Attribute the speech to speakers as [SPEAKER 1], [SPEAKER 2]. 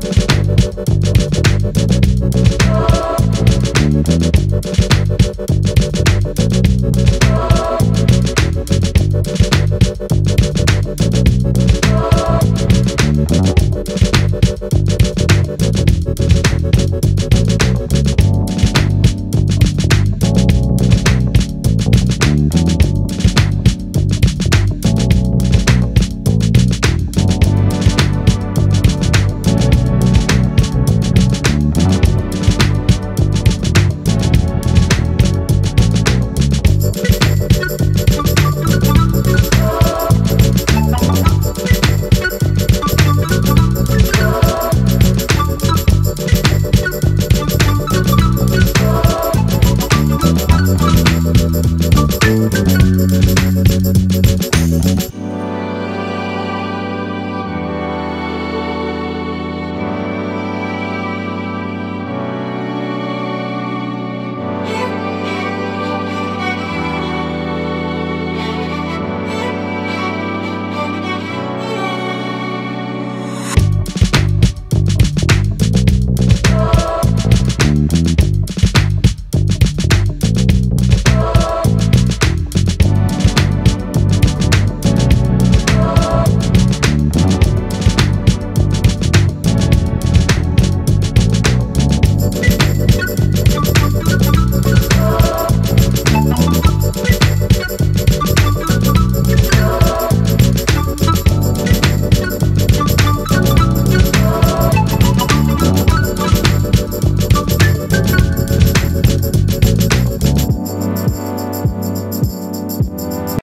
[SPEAKER 1] Música